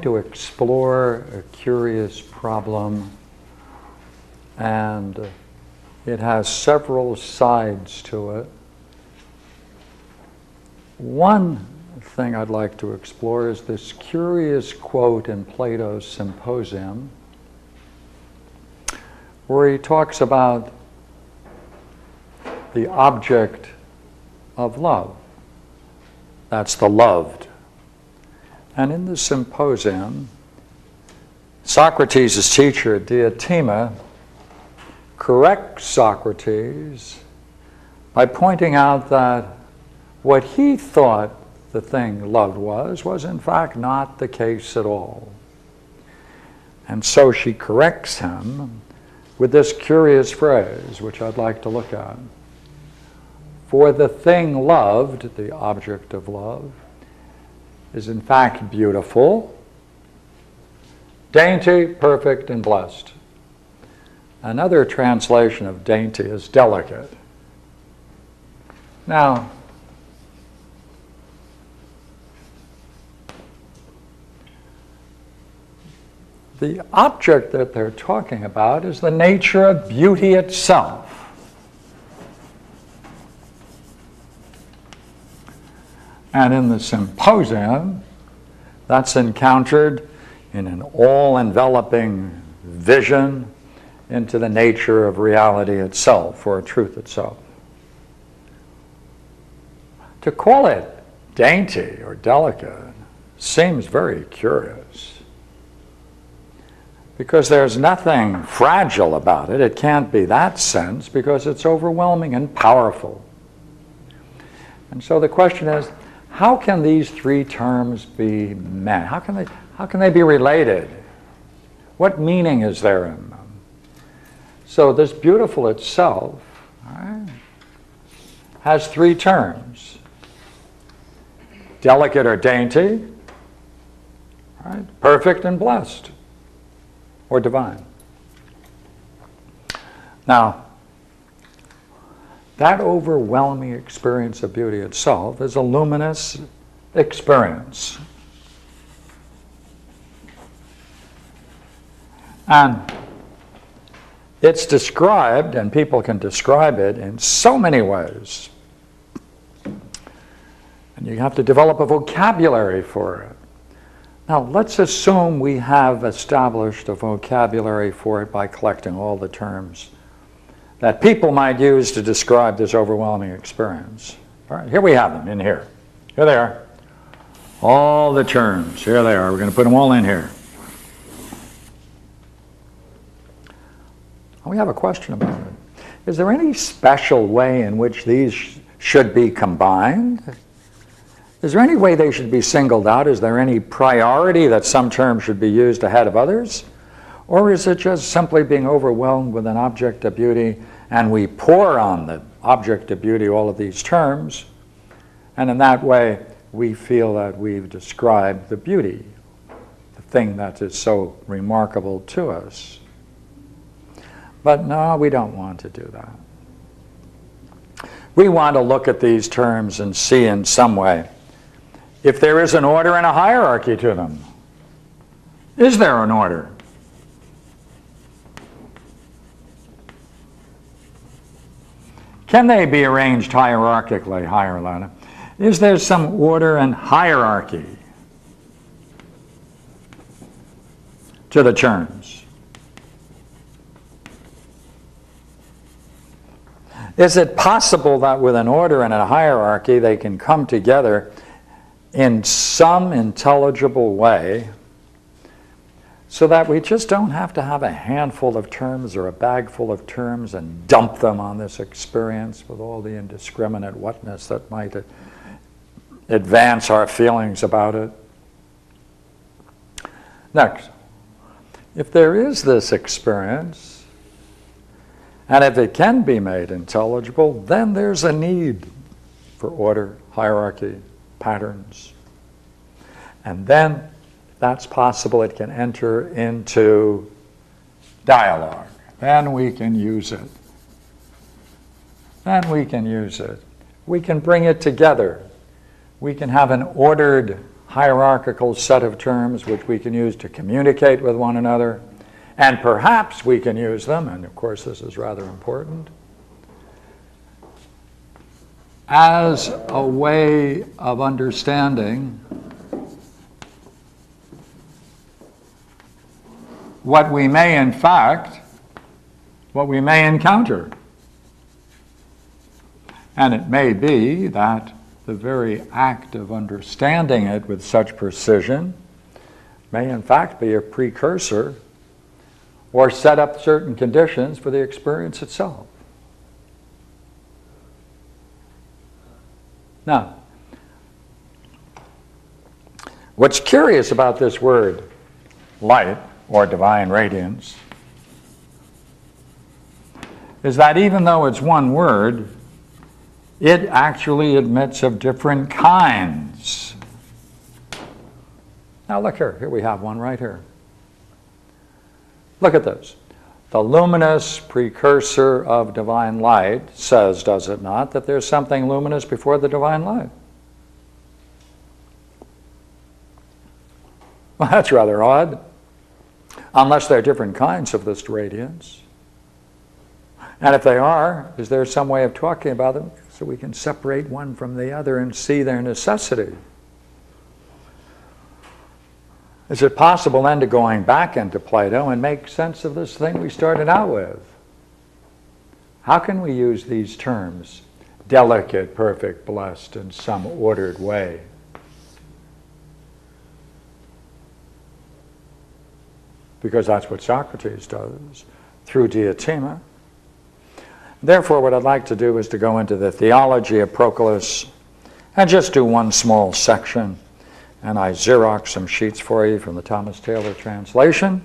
going to explore a curious problem, and it has several sides to it. One thing I'd like to explore is this curious quote in Plato's Symposium, where he talks about the object of love. That's the loved. And in the symposium, Socrates' teacher, Diotima, corrects Socrates by pointing out that what he thought the thing loved was, was in fact not the case at all. And so she corrects him with this curious phrase, which I'd like to look at. For the thing loved, the object of love, is in fact beautiful, dainty, perfect, and blessed. Another translation of dainty is delicate. Now, the object that they're talking about is the nature of beauty itself. And in the symposium, that's encountered in an all enveloping vision into the nature of reality itself or truth itself. To call it dainty or delicate seems very curious because there's nothing fragile about it. It can't be that sense because it's overwhelming and powerful. And so the question is how can these three terms be met? How can they, how can they be related? What meaning is there in them? So, this beautiful itself right, has three terms delicate or dainty, right, perfect and blessed, or divine. Now, that overwhelming experience of beauty itself is a luminous experience. And it's described, and people can describe it in so many ways. And you have to develop a vocabulary for it. Now, let's assume we have established a vocabulary for it by collecting all the terms that people might use to describe this overwhelming experience. All right, here we have them in here. Here they are. All the terms. Here they are. We're going to put them all in here. We have a question about it. Is there any special way in which these sh- should be combined? Is there any way they should be singled out? Is there any priority that some terms should be used ahead of others? Or is it just simply being overwhelmed with an object of beauty and we pour on the object of beauty all of these terms, and in that way we feel that we've described the beauty, the thing that is so remarkable to us. But no, we don't want to do that. We want to look at these terms and see in some way if there is an order and a hierarchy to them. Is there an order? Can they be arranged hierarchically, higher Lana? Is there some order and hierarchy to the terms? Is it possible that with an order and a hierarchy they can come together in some intelligible way so that we just don't have to have a handful of terms or a bag full of terms and dump them on this experience with all the indiscriminate whatness that might advance our feelings about it. Next, if there is this experience, and if it can be made intelligible, then there's a need for order, hierarchy, patterns. And then that's possible, it can enter into dialogue. Then we can use it. Then we can use it. We can bring it together. We can have an ordered hierarchical set of terms which we can use to communicate with one another. And perhaps we can use them, and of course this is rather important, as a way of understanding what we may in fact, what we may encounter. And it may be that the very act of understanding it with such precision may in fact be a precursor or set up certain conditions for the experience itself. Now, what's curious about this word, light or divine radiance, is that even though it's one word, it actually admits of different kinds. Now, look here. Here we have one right here. Look at this. The luminous precursor of divine light says, does it not, that there's something luminous before the divine light? Well, that's rather odd, unless there are different kinds of this radiance. And if they are, is there some way of talking about them so we can separate one from the other and see their necessity? Is it possible then to going back into Plato and make sense of this thing we started out with? How can we use these terms, delicate, perfect, blessed, in some ordered way? Because that's what Socrates does through Diotima. Therefore, what I'd like to do is to go into the theology of Proclus and just do one small section and I Xerox some sheets for you from the Thomas Taylor translation.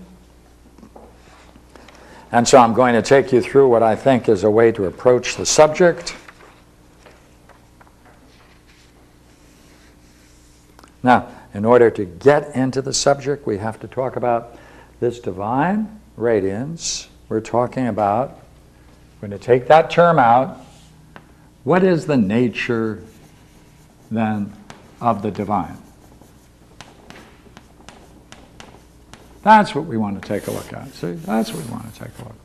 And so I'm going to take you through what I think is a way to approach the subject. Now, in order to get into the subject, we have to talk about this divine radiance. We're talking about, we're going to take that term out. What is the nature then of the divine? That's what we want to take a look at. See, that's what we want to take a look.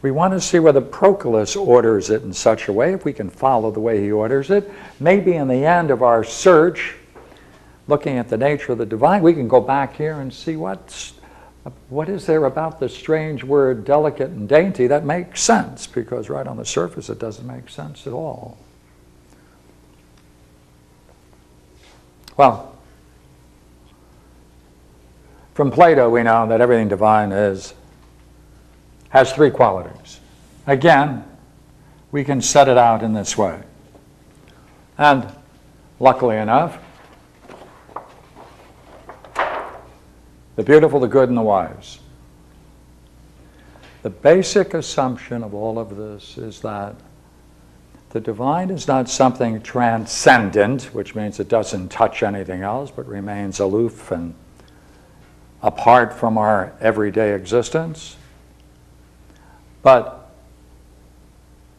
We want to see whether Proclus orders it in such a way, if we can follow the way he orders it. Maybe in the end of our search, looking at the nature of the divine, we can go back here and see what's, what is there about the strange word delicate and dainty that makes sense, because right on the surface it doesn't make sense at all. Well, from Plato, we know that everything divine is has three qualities. Again, we can set it out in this way. And luckily enough, the beautiful, the good, and the wise. The basic assumption of all of this is that the divine is not something transcendent, which means it doesn't touch anything else but remains aloof and apart from our everyday existence. But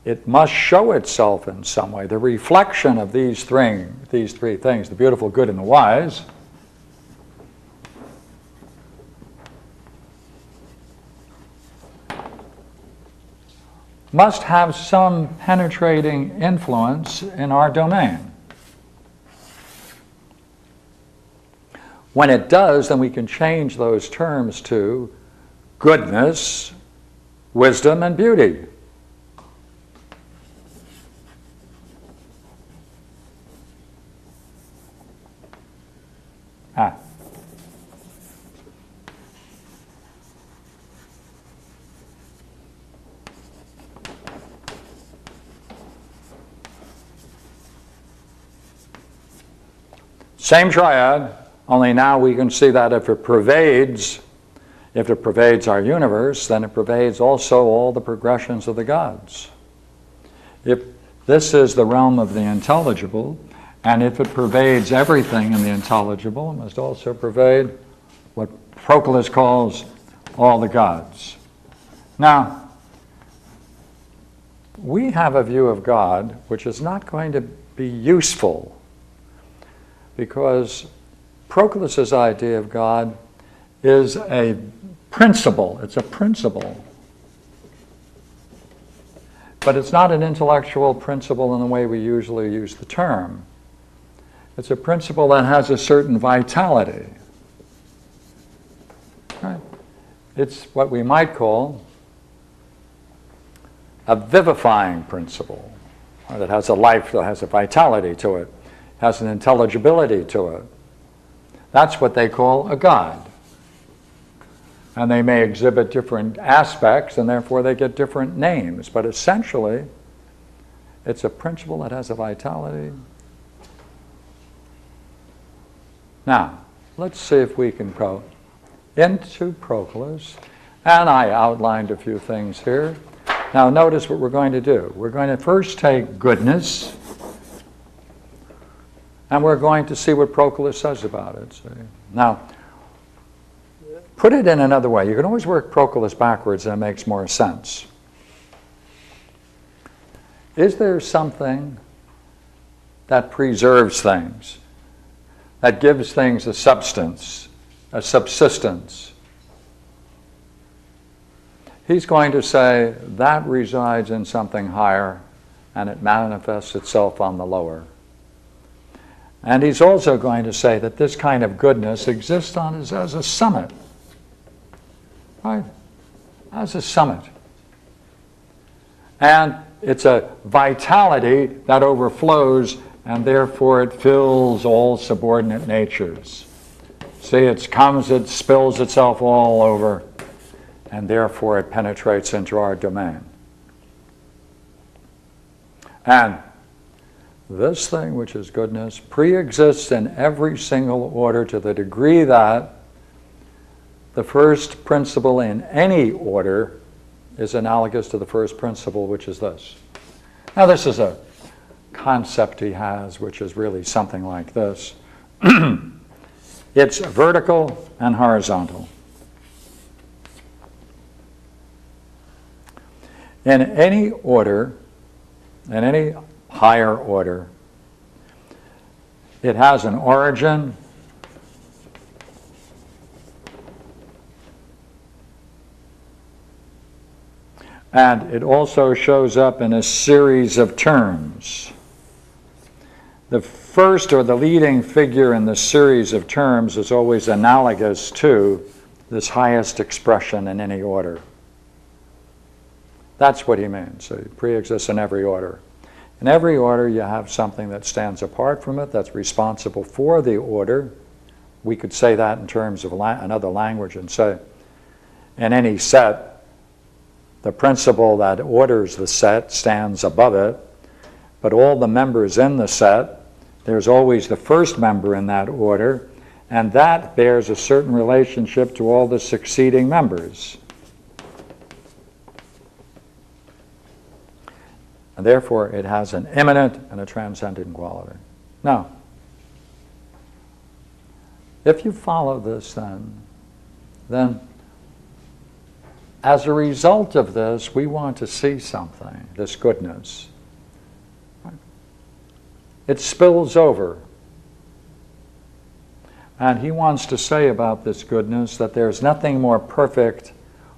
it must show itself in some way. The reflection of these three, these three things, the beautiful, good, and the wise, must have some penetrating influence in our domain. When it does, then we can change those terms to goodness, wisdom, and beauty. Ah. Same triad, only now we can see that if it pervades, if it pervades our universe, then it pervades also all the progressions of the gods. If this is the realm of the intelligible, and if it pervades everything in the intelligible, it must also pervade what Proclus calls all the gods. Now, we have a view of God which is not going to be useful because Proclus's idea of God is a principle. It's a principle. But it's not an intellectual principle in the way we usually use the term. It's a principle that has a certain vitality. Right? It's what we might call a vivifying principle that has a life, that has a vitality to it, has an intelligibility to it. That's what they call a God. And they may exhibit different aspects, and therefore they get different names. But essentially, it's a principle that has a vitality. Now, let's see if we can go into Proclus. And I outlined a few things here. Now, notice what we're going to do. We're going to first take goodness, and we're going to see what Proclus says about it. See? Now, put it in another way. You can always work Proclus backwards, and it makes more sense. Is there something that preserves things, that gives things a substance, a subsistence? He's going to say that resides in something higher and it manifests itself on the lower. And he's also going to say that this kind of goodness exists on as, as a summit. Right? As a summit. And it's a vitality that overflows and therefore it fills all subordinate natures. See, it comes, it spills itself all over and therefore it penetrates into our domain. And this thing, which is goodness, pre exists in every single order to the degree that the first principle in any order is analogous to the first principle, which is this. Now, this is a concept he has, which is really something like this it's vertical and horizontal. in any order, in any higher order, it has an origin, and it also shows up in a series of terms. The first or the leading figure in the series of terms is always analogous to this highest expression in any order. That's what he means. So it pre-exists in every order. In every order, you have something that stands apart from it, that's responsible for the order. We could say that in terms of la- another language and say, in any set, the principle that orders the set stands above it, but all the members in the set, there's always the first member in that order, and that bears a certain relationship to all the succeeding members. And therefore, it has an immanent and a transcendent quality. Now, if you follow this, then, then as a result of this, we want to see something, this goodness. It spills over. And he wants to say about this goodness that there's nothing more perfect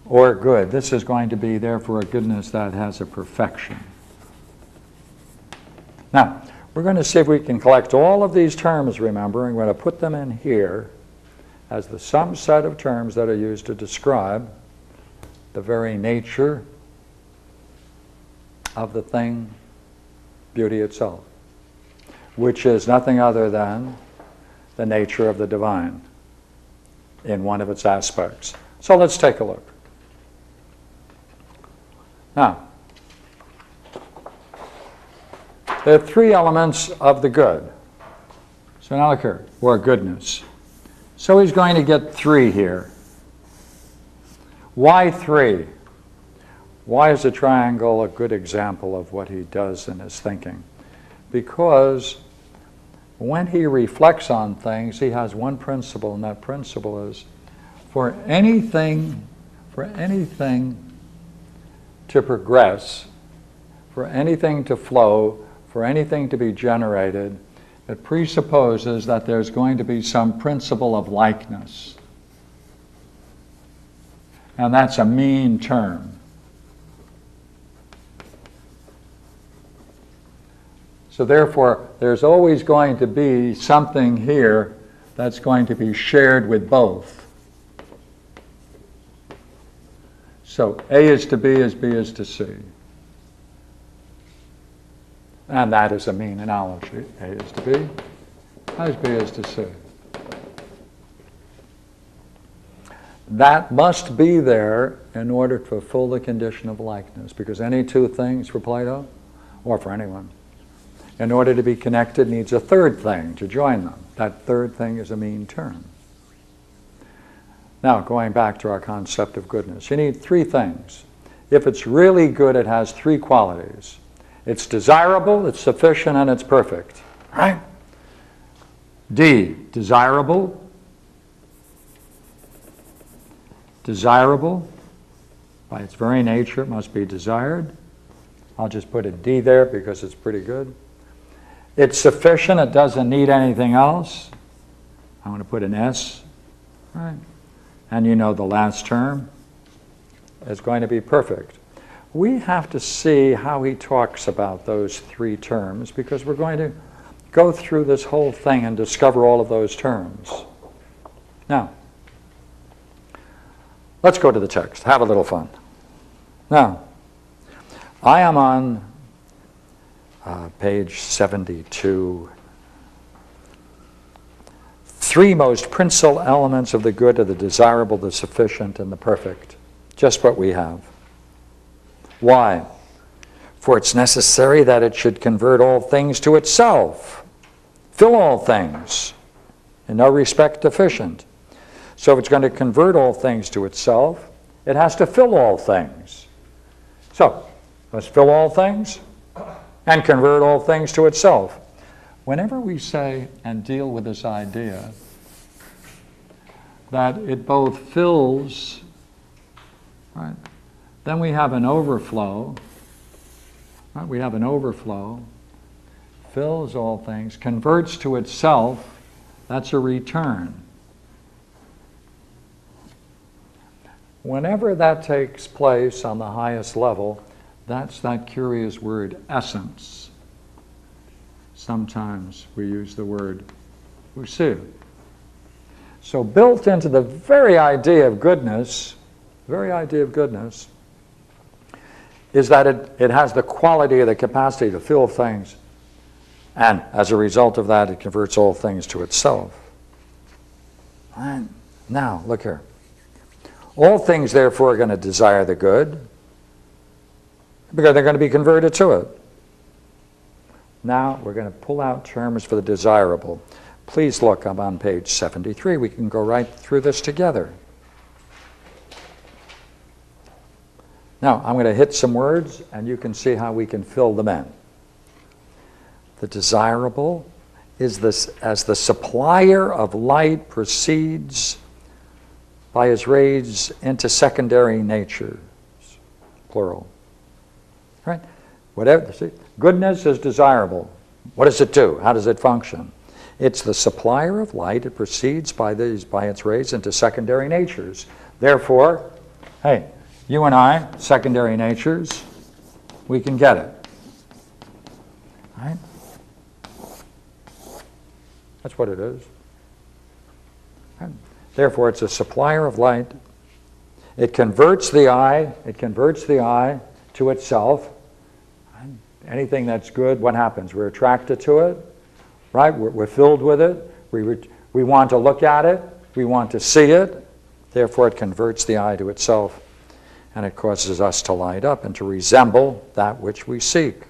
or good. This is going to be, therefore, a goodness that has a perfection. Now, we're going to see if we can collect all of these terms, remember, and we're going to put them in here as the sum set of terms that are used to describe the very nature of the thing, beauty itself, which is nothing other than the nature of the divine in one of its aspects. So let's take a look. Now, There are three elements of the good. So now look here, or goodness. So he's going to get three here. Why three? Why is a triangle a good example of what he does in his thinking? Because when he reflects on things, he has one principle, and that principle is for anything, for anything to progress, for anything to flow, for anything to be generated, It presupposes that there's going to be some principle of likeness. And that's a mean term. So therefore, there's always going to be something here that's going to be shared with both. So A is to B as B is to C. And that is a mean analogy. A is to B as B is to C. That must be there in order to fulfill the condition of likeness, because any two things for Plato, or for anyone, in order to be connected needs a third thing to join them. That third thing is a mean term. Now, going back to our concept of goodness, you need three things. If it's really good, it has three qualities it's desirable, it's sufficient, and it's perfect. Right? D, desirable. Desirable, by its very nature, it must be desired. I'll just put a D there because it's pretty good. It's sufficient, it doesn't need anything else. I'm going to put an S, right? And you know the last term is going to be perfect. We have to see how he talks about those three terms because we're going to go through this whole thing and discover all of those terms. Now, let's go to the text, have a little fun. Now, I am on uh, page 72. Three most principal elements of the good are the desirable, the sufficient, and the perfect. Just what we have. Why? For it's necessary that it should convert all things to itself, fill all things, in no respect deficient. So if it's going to convert all things to itself, it has to fill all things. So, let's fill all things and convert all things to itself. Whenever we say and deal with this idea that it both fills, right, then we have an overflow, right, we have an overflow, fills all things, converts to itself, that's a return. Whenever that takes place on the highest level, that's that curious word essence. Sometimes we use the word ousia. So, built into the very idea of goodness, very idea of goodness, is that it, it has the quality or the capacity to fill things, and as a result of that, it converts all things to itself. And now, look here. All things, therefore, are going to desire the good because they're going to be converted to it. Now we're going to pull out terms for the desirable. Please look, I'm on page 73. We can go right through this together. Now I'm going to hit some words and you can see how we can fill them in. The desirable is this as the supplier of light proceeds by his rays into secondary natures, plural. Right? Whatever, see, goodness is desirable. What does it do? How does it function? It's the supplier of light. It proceeds by these by its rays into secondary natures. Therefore, hey, you and I, secondary natures, we can get it. Right? That's what it is. Right? Therefore, it's a supplier of light. It converts the eye. It converts the eye to itself. Anything that's good, what happens? We're attracted to it, right? We're, we're filled with it. We, we want to look at it. We want to see it. Therefore, it converts the eye to itself and it causes us to light up and to resemble that which we seek.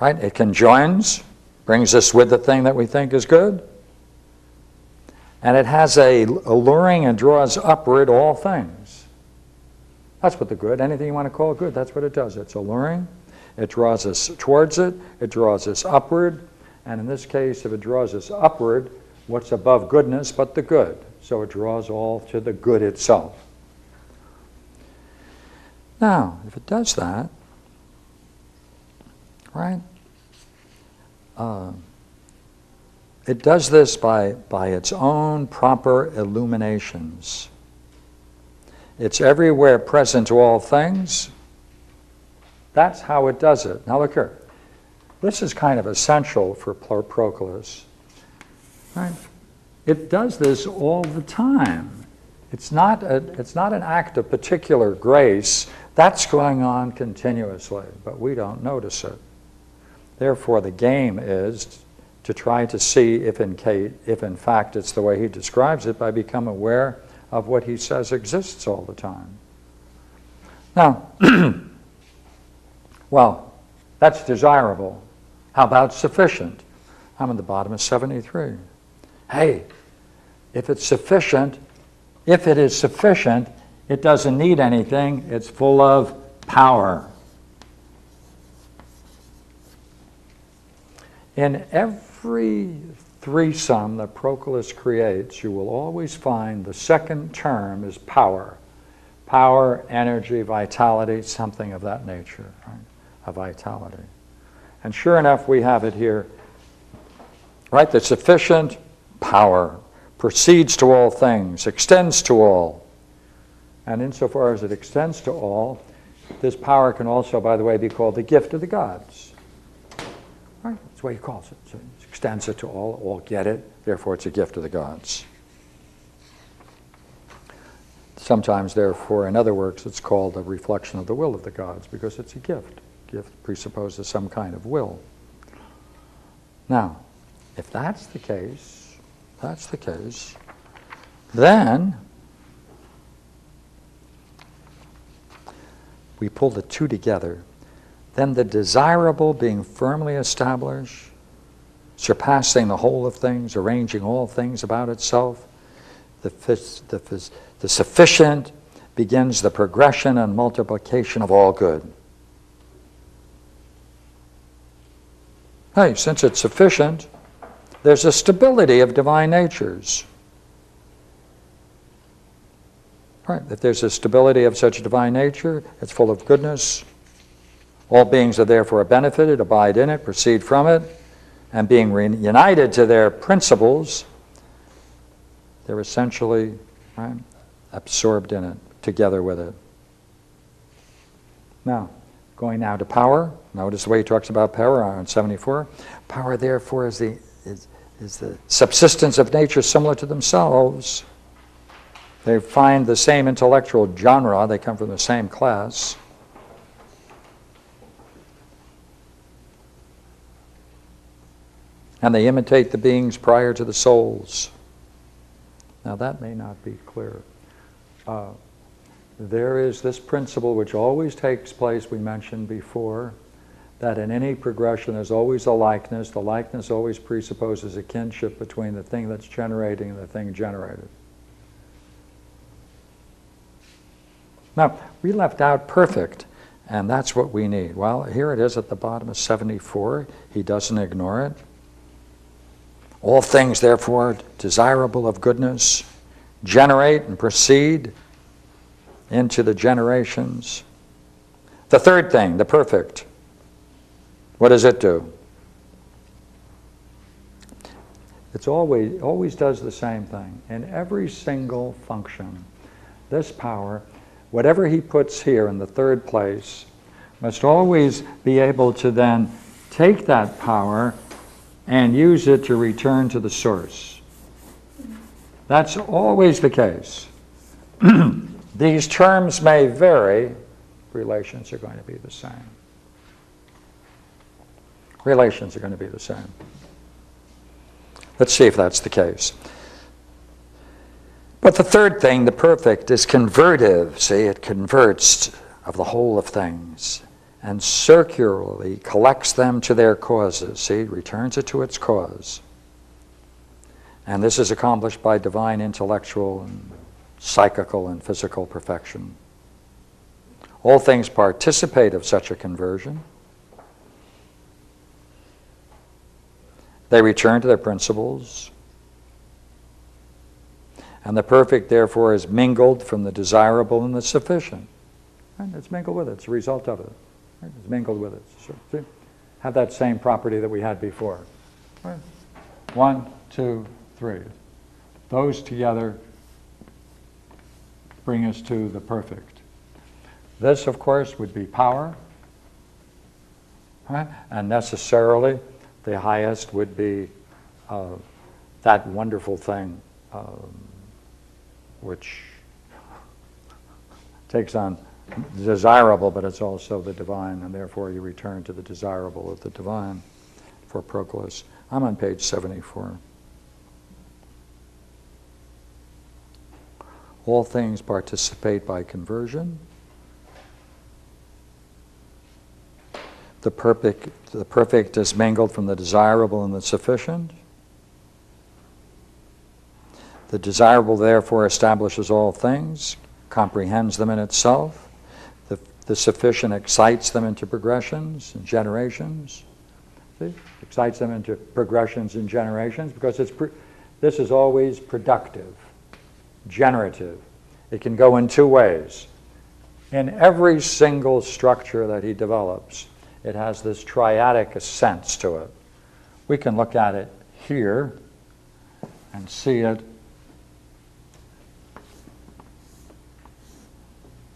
Right? It conjoins, brings us with the thing that we think is good, and it has a alluring and draws upward all things. That's what the good, anything you want to call good, that's what it does. It's alluring, it draws us towards it, it draws us upward, and in this case, if it draws us upward, what's above goodness but the good? So it draws all to the good itself. Now, if it does that, right, uh, it does this by, by its own proper illuminations. It's everywhere present to all things. That's how it does it. Now look here. This is kind of essential for Proclus. Right? It does this all the time. It's not, a, it's not an act of particular grace. That's going on continuously, but we don't notice it. Therefore, the game is to try to see if in, case, if in fact it's the way he describes it by becoming aware of what he says exists all the time. Now, well, that's desirable. How about sufficient? I'm at the bottom of 73. Hey, if it's sufficient, if it is sufficient, it doesn't need anything, it's full of power. In every threesome that Proclus creates, you will always find the second term is power. Power, energy, vitality, something of that nature, right? a vitality. And sure enough, we have it here, right? The sufficient power proceeds to all things, extends to all. And insofar as it extends to all, this power can also, by the way, be called the gift of the gods. Right? That's way he calls it. So it extends it to all, all get it, therefore it's a gift of the gods. Sometimes, therefore, in other works, it's called a reflection of the will of the gods because it's a gift. Gift presupposes some kind of will. Now, if that's the case, that's the case, then we pull the two together. Then the desirable being firmly established, surpassing the whole of things, arranging all things about itself, the, the, the sufficient begins the progression and multiplication of all good. Hey, since it's sufficient, there's a stability of divine natures. Right. If there's a stability of such a divine nature, it's full of goodness. All beings are therefore benefited, abide in it, proceed from it, and being united to their principles, they're essentially right, absorbed in it, together with it. Now, going now to power. Notice the way he talks about power on 74. Power, therefore, is the is, is the subsistence of nature similar to themselves. They find the same intellectual genre, they come from the same class. And they imitate the beings prior to the souls. Now, that may not be clear. Uh, there is this principle which always takes place, we mentioned before, that in any progression there's always a likeness. The likeness always presupposes a kinship between the thing that's generating and the thing generated. Now, we left out perfect, and that's what we need. Well, here it is at the bottom of 74. He doesn't ignore it. All things, therefore, desirable of goodness, generate and proceed into the generations. The third thing, the perfect, what does it do? It's always, always does the same thing. In every single function, this power, whatever he puts here in the third place, must always be able to then take that power and use it to return to the source. That's always the case. These terms may vary, relations are going to be the same relations are going to be the same. Let's see if that's the case. But the third thing, the perfect, is convertive. See, it converts of the whole of things and circularly collects them to their causes. See, returns it to its cause. And this is accomplished by divine intellectual and psychical and physical perfection. All things participate of such a conversion. They return to their principles. And the perfect, therefore, is mingled from the desirable and the sufficient. It's mingled with it. It's a result of it. It's mingled with it. So, have that same property that we had before. One, two, three. Those together bring us to the perfect. This, of course, would be power. Right? And necessarily, the highest would be uh, that wonderful thing um, which takes on desirable, but it's also the divine, and therefore you return to the desirable of the divine for Proclus. I'm on page 74. All things participate by conversion. The perfect, the perfect is mingled from the desirable and the sufficient. The desirable, therefore, establishes all things, comprehends them in itself. The, the sufficient excites them into progressions and generations. See? Excites them into progressions and generations because it's this is always productive, generative. It can go in two ways. In every single structure that he develops, it has this triadic sense to it. We can look at it here and see it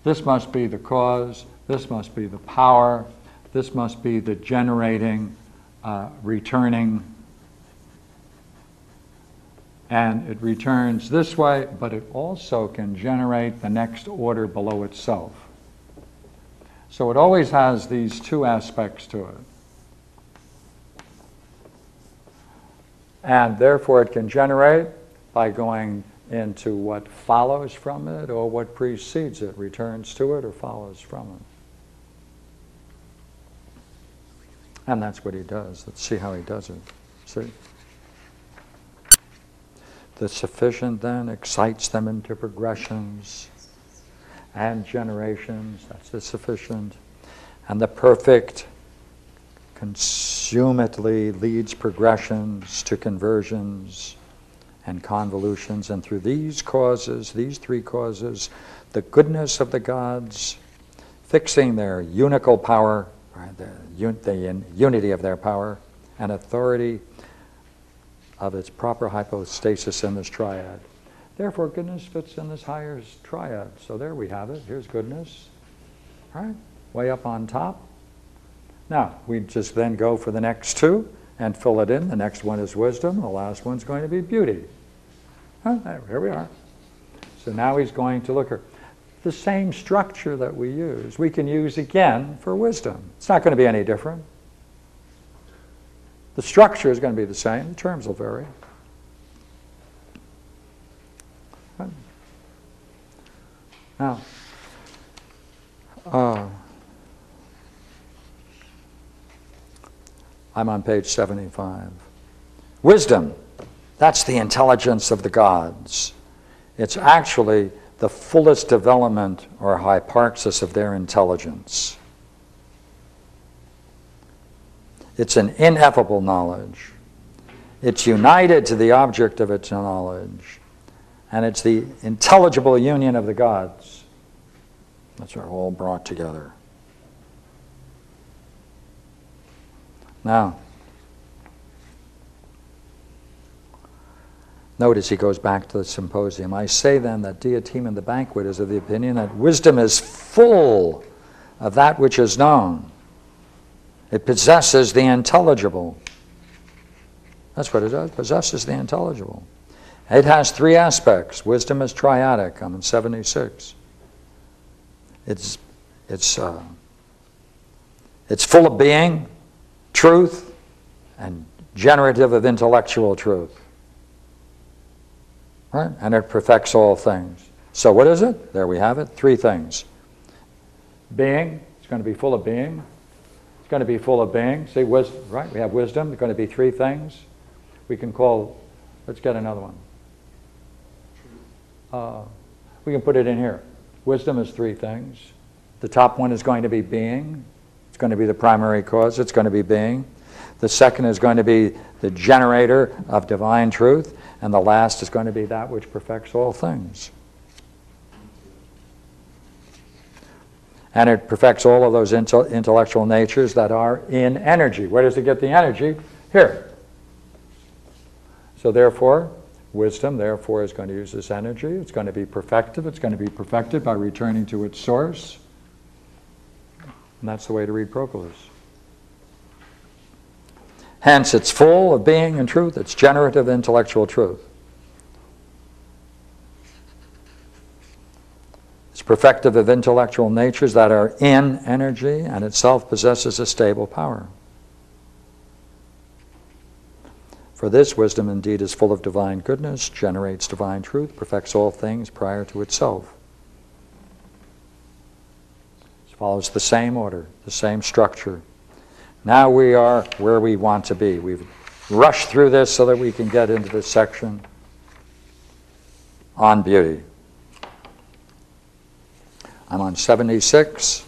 This must be the cause, this must be the power, this must be the generating, uh, returning. And it returns this way, but it also can generate the next order below itself. So it always has these two aspects to it. And therefore, it can generate by going into what follows from it or what precedes it, returns to it or follows from it. And that's what he does. Let's see how he does it. See? The sufficient then excites them into progressions and generations. That's the sufficient. And the perfect consummately leads progressions to conversions and convolutions. And through these causes, these three causes, the goodness of the gods, fixing their unical power, right, the, un- the unity of their power, and authority of its proper hypostasis in this triad. Therefore, goodness fits in this higher triad. So there we have it. Here's goodness, right? Way up on top. Now, we just then go for the next two and fill it in. The next one is wisdom. The last one's going to be beauty. here we are. So now he's going to look at the same structure that we use. We can use again for wisdom. It's not going to be any different. The structure is going to be the same. The terms will vary. Now, uh, I'm on page 75. Wisdom, that's the intelligence of the gods. It's actually the fullest development or hyparxis of their intelligence. It's an ineffable knowledge. It's united to the object of its knowledge. And it's the intelligible union of the gods. That's all brought together. Now, notice he goes back to the symposium. I say then that Diotima in the banquet is of the opinion that wisdom is full of that which is known. It possesses the intelligible. That's what it does, possesses the intelligible. It has three aspects. Wisdom is triadic. I'm in 76. It's, it's, uh, it's full of being, truth and generative of intellectual truth. Right? And it perfects all things. So what is it? There we have it. Three things. Being, it's going to be full of being. It's going to be full of being. See, wisdom, right? We have wisdom. There's going to be three things. We can call, let's get another one. Uh, we can put it in here. Wisdom is three things. The top one is going to be being going to be the primary cause, it's going to be being. The second is going to be the generator of divine truth. And the last is going to be that which perfects all things. And it perfects all of those intellectual natures that are in energy. Where does it get the energy? Here. So therefore, wisdom, therefore, is going to use this energy. It's going to be perfective. It's going to be perfected by returning to its source. And that's the way to read Proclus. Hence, it's full of being and truth. It's generative intellectual truth. It's perfective of intellectual natures that are in energy and itself possesses a stable power. For this wisdom indeed is full of divine goodness, generates divine truth, perfects all things prior to itself. It follows the same order, the same structure. Now we are where we want to be. We've rushed through this so that we can get into this section on beauty. I'm on 76.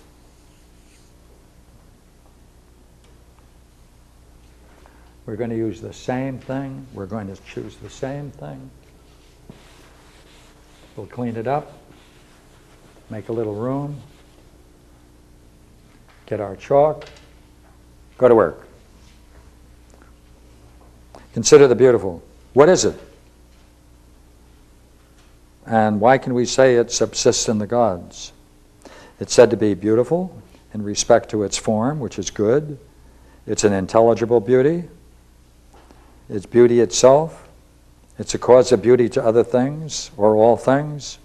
We're going to use the same thing. We're going to choose the same thing. We'll clean it up, make a little room, get our chalk, go to work. Consider the beautiful. What is it? And why can we say it subsists in the gods? It's said to be beautiful in respect to its form, which is good. It's an intelligible beauty. It's beauty itself. It's a cause of beauty to other things or all things.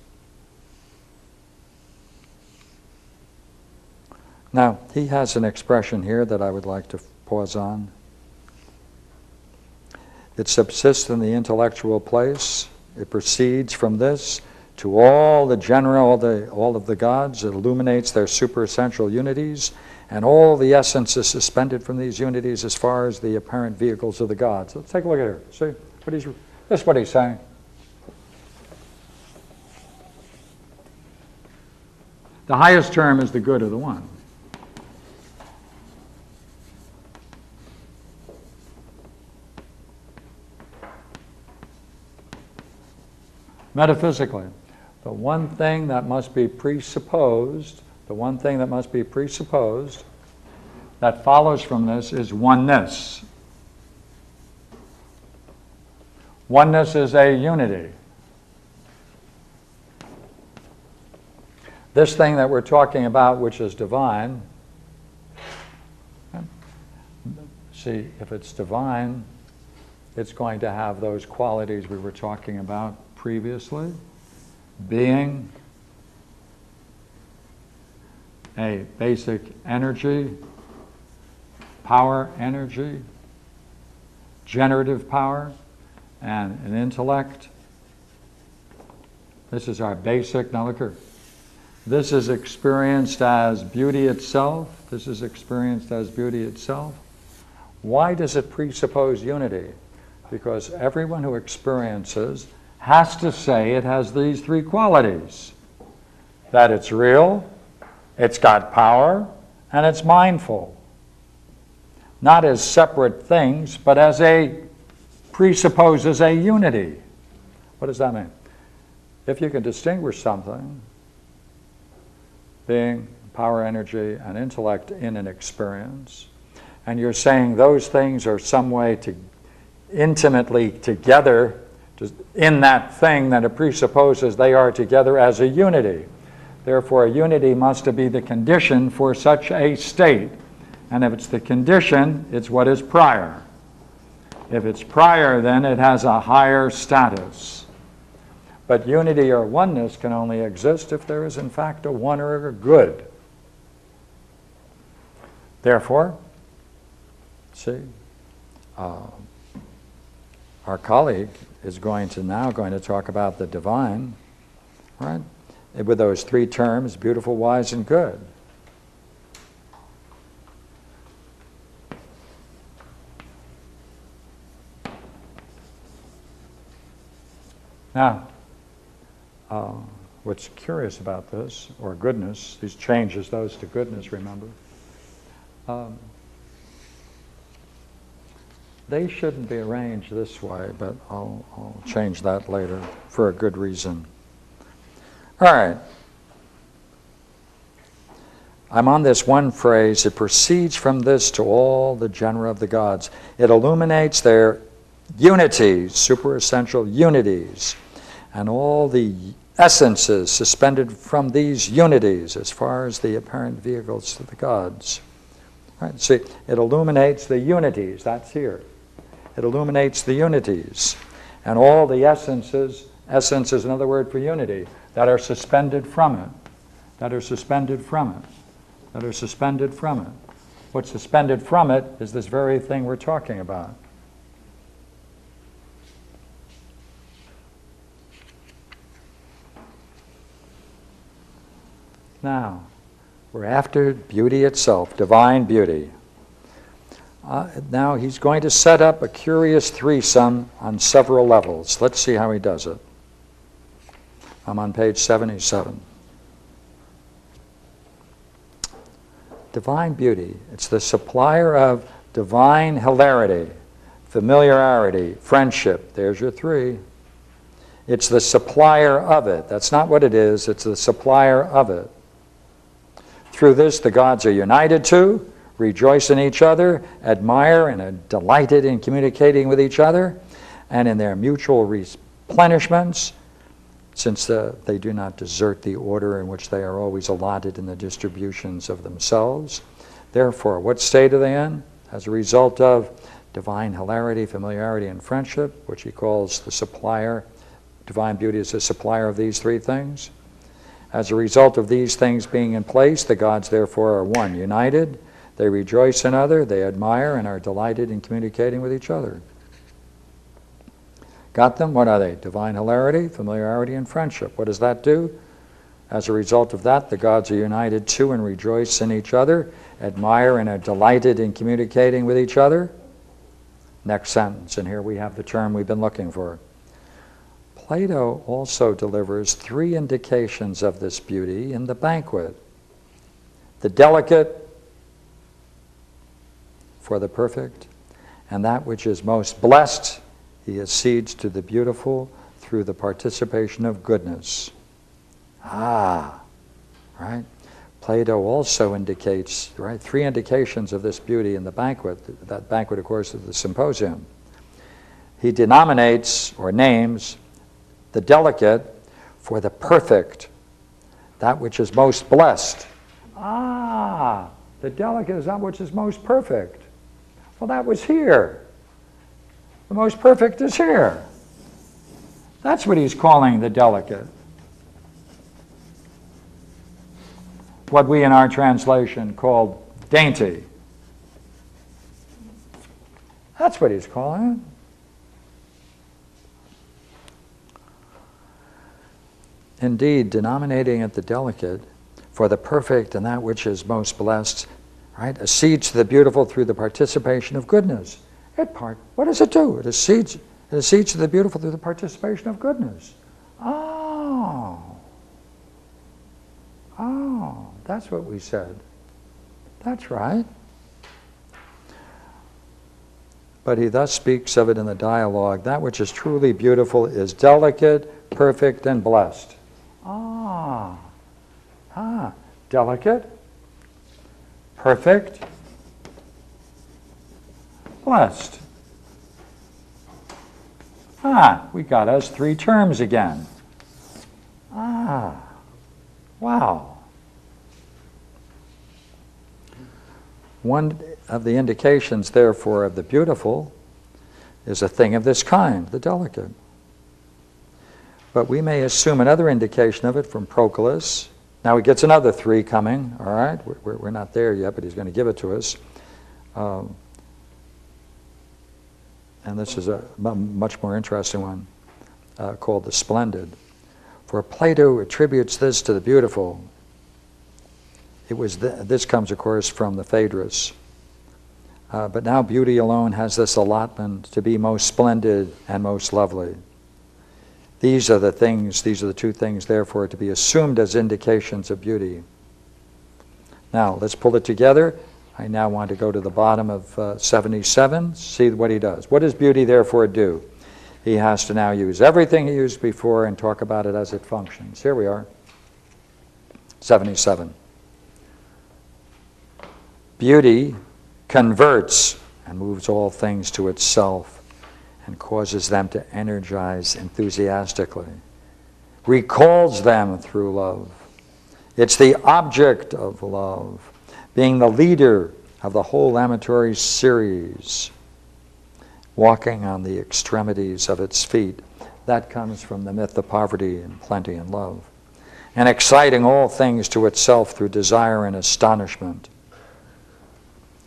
Now, he has an expression here that I would like to pause on. It subsists in the intellectual place. It proceeds from this to all the genera, all, the, all of the gods. It illuminates their superessential unities, and all the essence is suspended from these unities as far as the apparent vehicles of the gods. Let's take a look at here. See what he's, this is what he's saying. The highest term is the good of the one. Metaphysically, the one thing that must be presupposed, the one thing that must be presupposed that follows from this is oneness. Oneness is a unity. This thing that we're talking about, which is divine, see, if it's divine, it's going to have those qualities we were talking about previously being, a basic energy, power energy, generative power, and an intellect. This is our basic, now look here. This is experienced as beauty itself. This is experienced as beauty itself. Why does it presuppose unity? Because everyone who experiences has to say it has these three qualities that it's real, it's got power, and it's mindful. Not as separate things, but as a presupposes a unity. What does that mean? If you can distinguish something, being, power, energy, and intellect in an experience, and you're saying those things are some way to intimately together in that thing that it presupposes they are together as a unity. Therefore, a unity must be the condition for such a state. And if it's the condition, it's what is prior. If it's prior, then it has a higher status. But unity or oneness can only exist if there is, in fact, a one or a good. Therefore, see, uh, our colleague is going to now going to talk about the divine, right? With those three terms, beautiful, wise, and good. Now, uh, what's curious about this, or goodness, these changes those to goodness, remember, um, they shouldn't be arranged this way, but I'll, I'll change that later for a good reason. All right. I'm on this one phrase. It proceeds from this to all the genera of the gods. It illuminates their unities, superessential unities, and all the essences suspended from these unities as far as the apparent vehicles to the gods. Right? See, it illuminates the unities, that's here. It illuminates the unities and all the essences, essence is another word for unity, that are suspended from it, that are suspended from it, that are suspended from it. What's suspended from it is this very thing we're talking about. Now, we're after beauty itself, divine beauty. Uh, now he's going to set up a curious threesome on several levels. Let's see how he does it. I'm on page 77. Divine beauty. It's the supplier of divine hilarity, familiarity, friendship. There's your three. It's the supplier of it. That's not what it is, it's the supplier of it. Through this, the gods are united to, rejoice in each other, admire, and are delighted in communicating with each other, and in their mutual replenishments, since they do not desert the order in which they are always allotted in the distributions of themselves. Therefore, what state are they in? As a result of divine hilarity, familiarity, and friendship, which he calls the supplier. Divine beauty is the supplier of these three things. As a result of these things being in place, the gods therefore are one, united. They rejoice in other, they admire, and are delighted in communicating with each other. Got them? What are they? Divine hilarity, familiarity, and friendship. What does that do? As a result of that, the gods are united to and rejoice in each other, admire, and are delighted in communicating with each other. Next sentence, and here we have the term we've been looking for. Plato also delivers three indications of this beauty in the banquet the delicate for the perfect, and that which is most blessed, he accedes to the beautiful through the participation of goodness. Ah, right? Plato also indicates, right, three indications of this beauty in the banquet. That banquet, of course, is the symposium. He denominates or names the delicate for the perfect, that which is most blessed. Ah, the delicate is that which is most perfect. Well, that was here. The most perfect is here. That's what he's calling the delicate. What we in our translation called dainty. That's what he's calling it. indeed denominating it the delicate for the perfect and that which is most blessed, right? Accedes to the beautiful through the participation of goodness. It part, what does it do? It accedes, it accedes to the beautiful through the participation of goodness. Oh. Oh, that's what we said. That's right. But he thus speaks of it in the dialogue. That which is truly beautiful is delicate, perfect, and blessed. Ah, ah, delicate, perfect, blessed. Ah, we got us three terms again. Ah, wow. One of the indications, therefore, of the beautiful is a thing of this kind, the delicate. But we may assume another indication of it from Proclus. Now he gets another three coming, all right? We're, we're not there yet, but he's going to give it to us. Um, and this is a much more interesting one uh, called the splendid. For Plato attributes this to the beautiful. It was this comes, of course, from the Phaedrus. Uh, but now beauty alone has this allotment to be most splendid and most lovely. These are the things, these are the two things, therefore, to be assumed as indications of beauty. Now, let's pull it together. I now want to go to the bottom of uh, 77, see what he does. What does beauty, therefore, do? He has to now use everything he used before and talk about it as it functions. Here we are, 77. Beauty converts and moves all things to itself and causes them to energize enthusiastically, recalls them through love. It's the object of love, being the leader of the whole amatory series, walking on the extremities of its feet. That comes from the myth of poverty and plenty and love. And exciting all things to itself through desire and astonishment.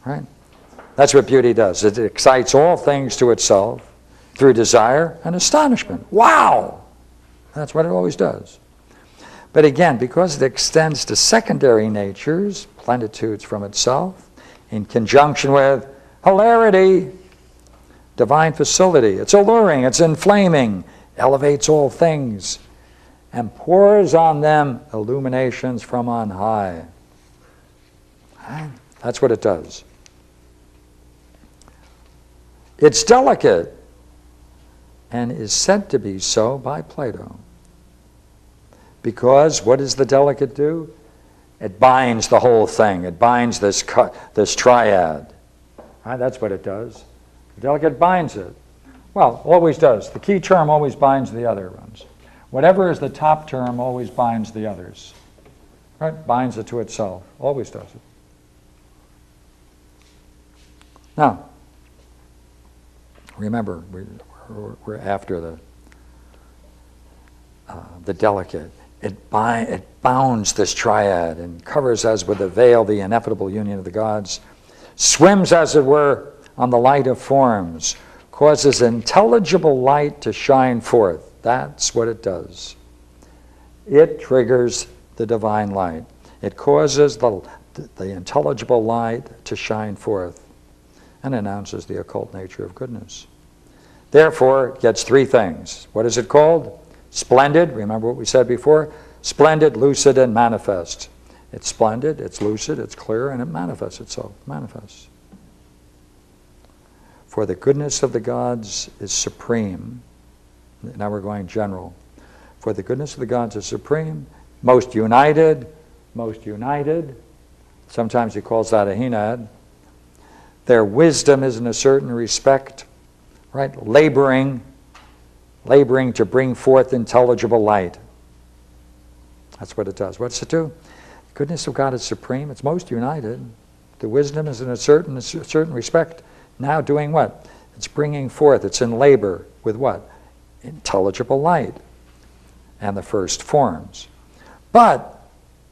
Right? That's what beauty does. It excites all things to itself through desire and astonishment. Wow! That's what it always does. But again, because it extends to secondary natures, plenitudes from itself, in conjunction with hilarity, divine facility, it's alluring, it's inflaming, elevates all things, and pours on them illuminations from on high. Ah, that's what it does. It's delicate and is said to be so by Plato. Because what does the delicate do? It binds the whole thing. It binds this, this triad. Right, that's what it does. The delicate binds it. Well, always does. The key term always binds the other ones. Whatever is the top term always binds the others. Right? Binds it to itself. Always does it. Now, remember, we're, after the, uh, the delicate it, bind, it bounds this triad and covers us with a veil the ineffable union of the gods, swims, as it were, on the light of forms, causes intelligible light to shine forth. That's what it does. It triggers the divine light. It causes the, the intelligible light to shine forth and announces the occult nature of goodness. Therefore, it gets three things. What is it called? Splendid, remember what we said before? Splendid, lucid, and manifest. It's splendid, it's lucid, it's clear, and it manifests itself. Manifests. For the goodness of the gods is supreme. Now we're going general. For the goodness of the gods is supreme, most united, most united. Sometimes he calls that a henad. Their wisdom is in a certain respect, right? Laboring laboring to bring forth intelligible light. That's what it does. What's it do? The goodness of God is supreme. It's most united. The wisdom is in a certain, a certain respect now doing what? It's bringing forth. It's in labor with what? Intelligible light and the first forms. But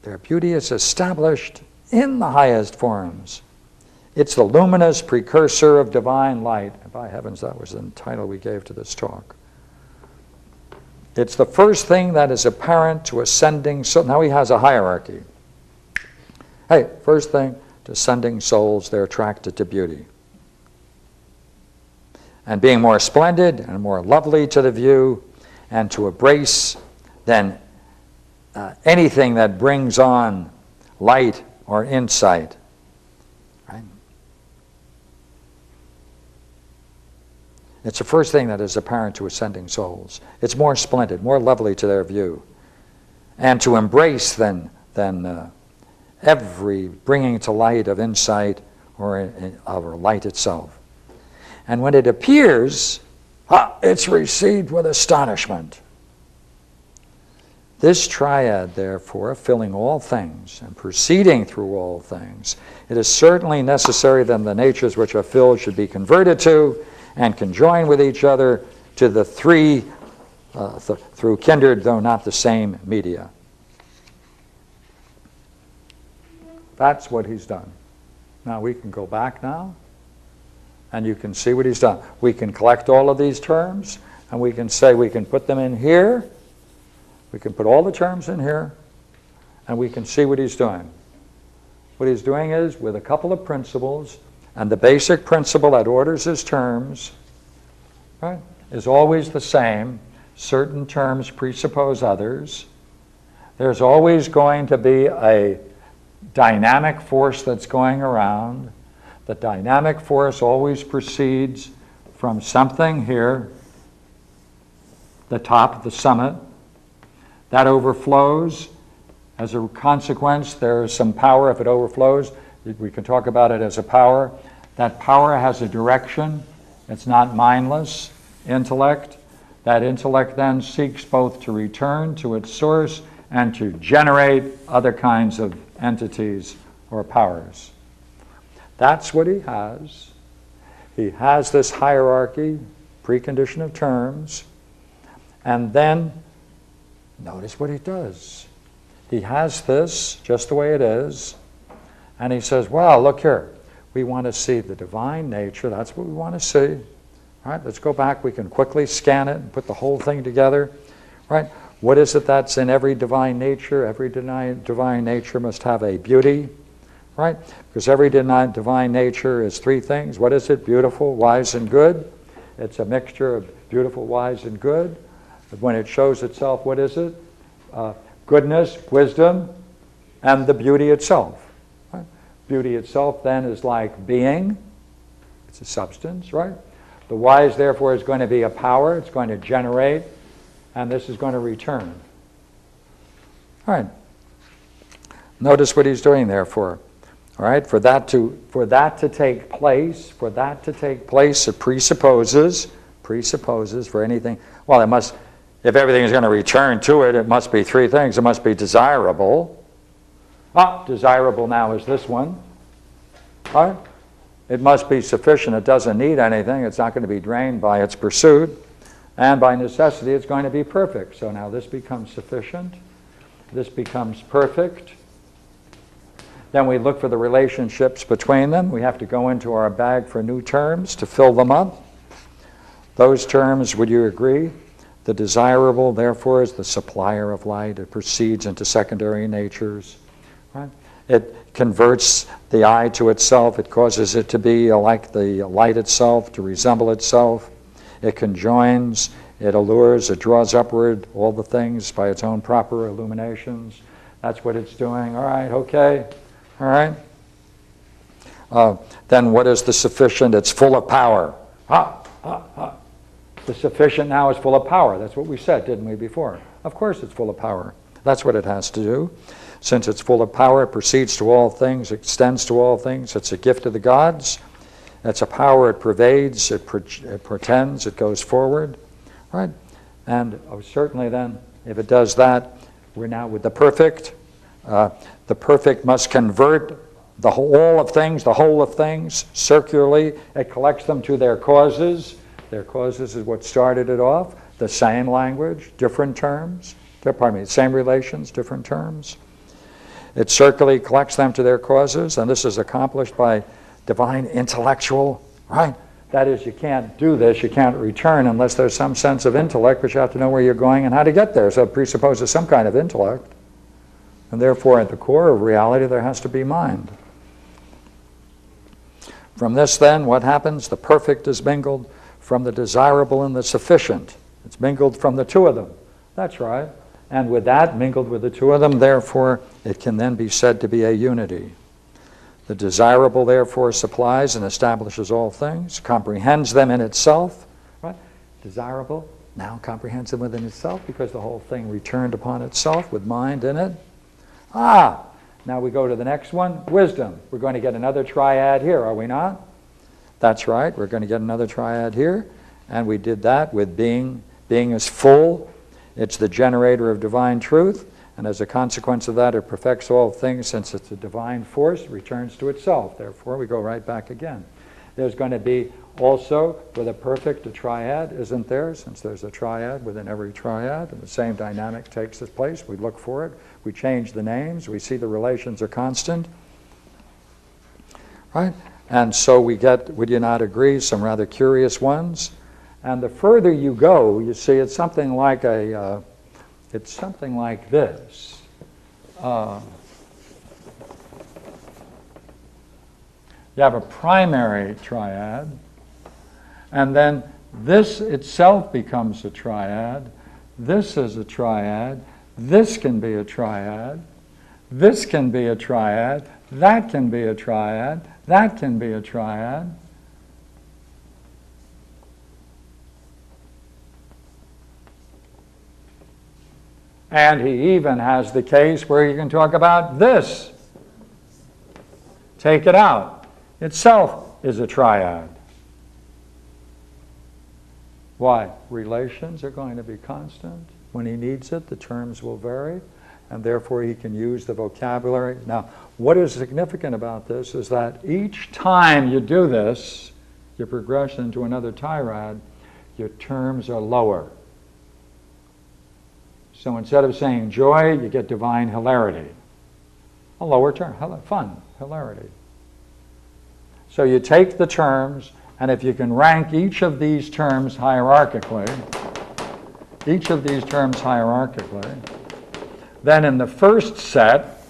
their beauty is established in the highest forms. It's the luminous precursor of divine light. by heavens, that was the title we gave to this talk. It's the first thing that is apparent to ascending souls. Now he has a hierarchy. Hey, first thing, to ascending souls, they're attracted to beauty. And being more splendid and more lovely to the view and to embrace than uh, anything that brings on light or insight It's the first thing that is apparent to ascending souls. It's more splendid, more lovely to their view. And to embrace than, than uh, every bringing to light of insight or of light itself. And when it appears, ah, it's received with astonishment. This triad, therefore, filling all things and proceeding through all things, it is certainly necessary that the natures which are filled should be converted to, and conjoin with each other to the three uh, th through kindred, though not the same media. That's what he's done. Now we can go back now, and you can see what he's done. We can collect all of these terms, and we can say we can put them in here. We can put all the terms in here, and we can see what he's doing. What he's doing is, with a couple of principles, and the basic principle that orders his terms right, is always the same. Certain terms presuppose others. There's always going to be a dynamic force that's going around. The dynamic force always proceeds from something here, the top the summit, that overflows. As a consequence, there is some power if it overflows We can talk about it as a power. That power has a direction. It's not mindless intellect. That intellect then seeks both to return to its source and to generate other kinds of entities or powers. That's what he has. He has this hierarchy, precondition of terms, and then notice what he does. He has this just the way it is, and he says, Well, look here. We want to see the divine nature. That's what we want to see. All right, let's go back. We can quickly scan it and put the whole thing together. Right? What is it that's in every divine nature? Every divine nature must have a beauty, right? Because every divine nature is three things. What is it? Beautiful, wise, and good. It's a mixture of beautiful, wise, and good. When it shows itself, what is it? Uh, goodness, wisdom, and the beauty itself. Beauty itself then is like being. It's a substance, right? The wise, therefore, is going to be a power. It's going to generate and this is going to return. All right. Notice what he's doing there for. All right, for that to for that to take place, for that to take place, it presupposes presupposes for anything. Well, it must if everything is going to return to it, it must be three things. It must be desirable. Ah, desirable now is this one. Right? It must be sufficient. It doesn't need anything. It's not going to be drained by its pursuit. And by necessity, it's going to be perfect. So now this becomes sufficient. This becomes perfect. Then we look for the relationships between them. We have to go into our bag for new terms to fill them up. Those terms, would you agree? The desirable, therefore, is the supplier of light. It proceeds into secondary natures. Right? It converts the eye to itself. It causes it to be like the light itself, to resemble itself. It conjoins, it allures, it draws upward all the things by its own proper illuminations. That's what it's doing. All right, okay, all right. Uh, then what is the sufficient? It's full of power. The sufficient now is full of power. That's what we said, didn't we, before? Of course it's full of power. That's what it has to do. Since it's full of power, it proceeds to all things, extends to all things. It's a gift of the gods. It's a power, it pervades, it, pre- it pretends, it goes forward, right? And oh, certainly then, if it does that, we're now with the perfect. Uh, the perfect must convert the whole, of things, the whole of things, circularly. It collects them to their causes. Their causes is what started it off. The same language, different terms. Pardon me, same relations, different terms. It circularly collects them to their causes, and this is accomplished by divine intellectual, right? That is, you can't do this, you can't return unless there's some sense of intellect, but you have to know where you're going and how to get there. So it presupposes some kind of intellect. And therefore, at the core of reality, there has to be mind. From this, then, what happens? The perfect is mingled from the desirable and the sufficient. It's mingled from the two of them. That's right. And with that, mingled with the two of them, therefore, it can then be said to be a unity. The desirable, therefore, supplies and establishes all things, comprehends them in itself. Right? Desirable now comprehends them within itself because the whole thing returned upon itself with mind in it. Ah, now we go to the next one wisdom. We're going to get another triad here, are we not? That's right, we're going to get another triad here. And we did that with being. Being is full, it's the generator of divine truth. And as a consequence of that, it perfects all things since it's a divine force, returns to itself. Therefore, we go right back again. There's going to be also, with a perfect, a triad, isn't there? Since there's a triad within every triad, and the same dynamic takes its place. We look for it, we change the names, we see the relations are constant. Right? And so we get, would you not agree, some rather curious ones. And the further you go, you see it's something like a. Uh, it's something like this. Uh, you have a primary triad, and then this itself becomes a triad. This is a triad. This can be a triad. This can be a triad. That can be a triad. That can be a triad. And he even has the case where you can talk about this. take it out. Itself is a triad. Why? Relations are going to be constant. When he needs it, the terms will vary, and therefore he can use the vocabulary. Now, what is significant about this is that each time you do this, your progression to another triad, your terms are lower. So instead of saying joy, you get divine hilarity. A lower term, fun, hilarity. So you take the terms, and if you can rank each of these terms hierarchically, each of these terms hierarchically, then in the first set,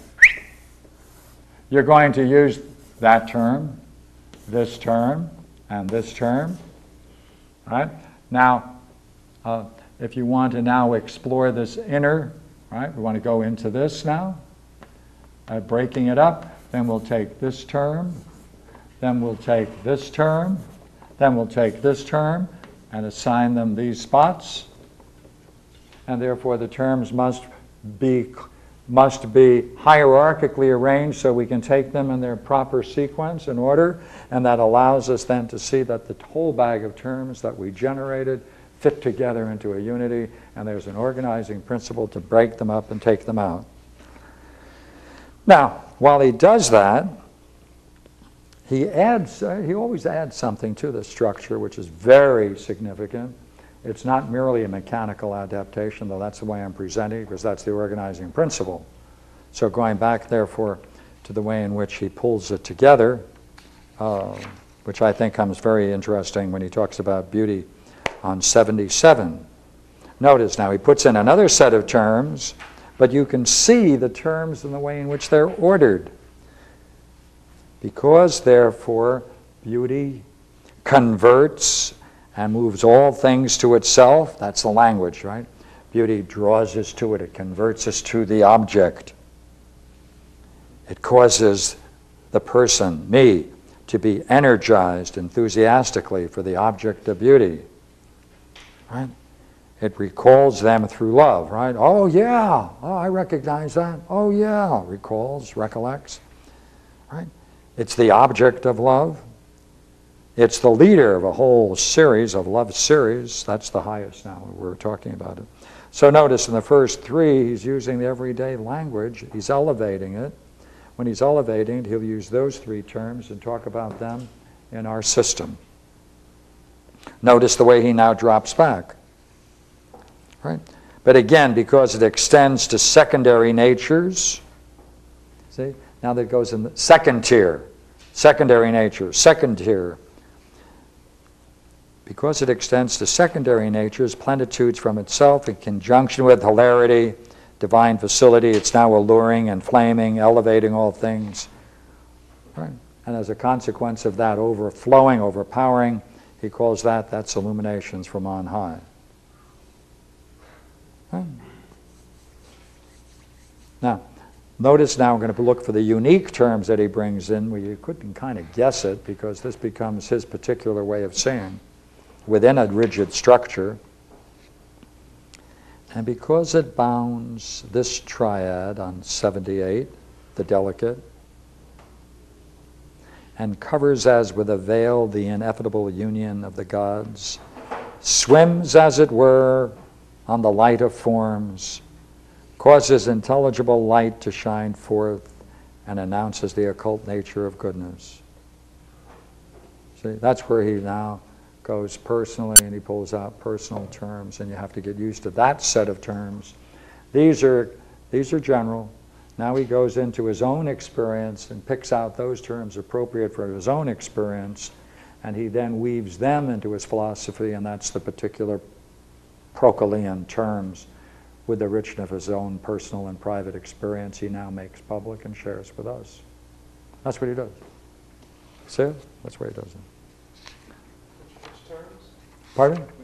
you're going to use that term, this term, and this term. Right? Now, uh, if you want to now explore this inner, right, we want to go into this now, uh, breaking it up, then we'll take this term, then we'll take this term, then we'll take this term and assign them these spots, and therefore the terms must be must be hierarchically arranged so we can take them in their proper sequence and order, and that allows us then to see that the whole bag of terms that we generated fit together into a unity, and there's an organizing principle to break them up and take them out. Now, while he does that, he adds, uh, he always adds something to the structure, which is very significant. It's not merely a mechanical adaptation, though that's the way I'm presenting, because that's the organizing principle. So going back, therefore, to the way in which he pulls it together, uh, which I think comes very interesting when he talks about beauty on 77. Notice now he puts in another set of terms, but you can see the terms and the way in which they're ordered. Because, therefore, beauty converts and moves all things to itself, that's the language, right? Beauty draws us to it, it converts us to the object. It causes the person, me, to be energized enthusiastically for the object of beauty. Right? It recalls them through love, right? Oh, yeah, oh, I recognize that. Oh, yeah, recalls, recollects, right? It's the object of love. It's the leader of a whole series of love series. That's the highest now. We're talking about it. So notice in the first three, he's using the everyday language. He's elevating it. When he's elevating it, he'll use those three terms and talk about them in our system. Notice the way he now drops back. Right? But again, because it extends to secondary natures, see, now that goes in the second tier, secondary nature, second tier. Because it extends to secondary natures, plenitudes from itself in conjunction with hilarity, divine facility, it's now alluring and flaming, elevating all things. Right? And as a consequence of that overflowing, overpowering, he calls that, that's illuminations from on high. Now, notice now we're going to look for the unique terms that he brings in. Well, you couldn't kind of guess it because this becomes his particular way of saying within a rigid structure. And because it bounds this triad on 78, the delicate, and covers as with a veil the ineffable union of the gods, swims, as it were, on the light of forms, causes intelligible light to shine forth, and announces the occult nature of goodness. See, that's where he now goes personally and he pulls out personal terms, and you have to get used to that set of terms. These are, these are general, now he goes into his own experience and picks out those terms appropriate for his own experience, and he then weaves them into his philosophy, and that's the particular Proclean terms with the richness of his own personal and private experience he now makes public and shares with us. That's what he does. See? That's what he does. Which terms? Pardon?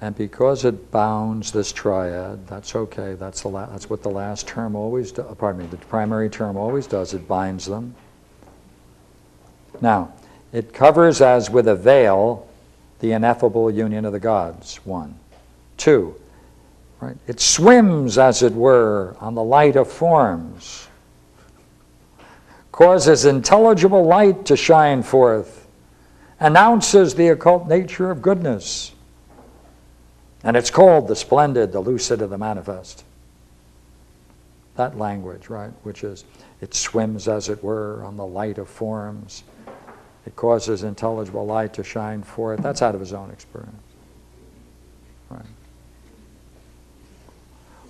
And because it bounds this triad, that's okay. That's, the that's what the last term always does. Pardon me, the primary term always does. It binds them. Now, it covers as with a veil the ineffable union of the gods, one. Two, Right? It swims, as it were, on the light of forms, causes intelligible light to shine forth, announces the occult nature of goodness. And it's called the splendid, the lucid, and the manifest. That language, right, which is it swims, as it were, on the light of forms. It causes intelligible light to shine forth. That's out of his own experience. Right.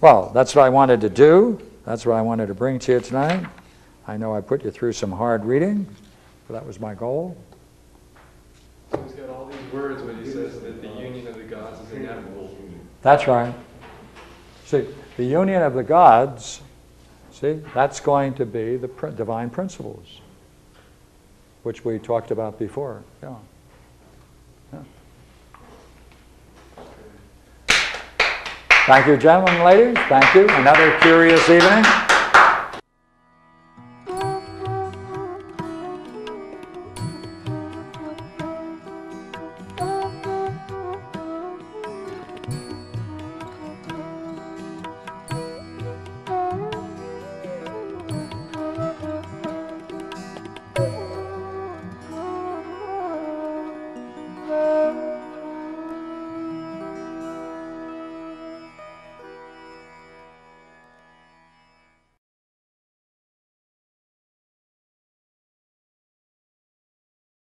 Well, that's what I wanted to do. That's what I wanted to bring to you tonight. I know I put you through some hard reading, but that was my goal. He's got all these words when he says that the union of the gods is inevitable. That's right. See, the union of the gods, see, that's going to be the pr- divine principles, which we talked about before. Yeah. Yeah. Thank you, gentlemen ladies. Thank you. Another curious evening.